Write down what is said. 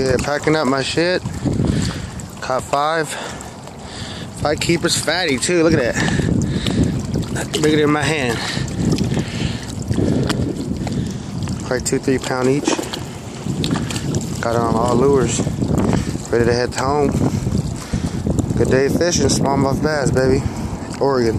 Yeah, packing up my shit. Caught five. Five keepers fatty too. Look at that. Bigger than my hand. Probably two, three pound each. Got on all lures. Ready to head home. Good day fishing, smallmouth bass, baby. Oregon.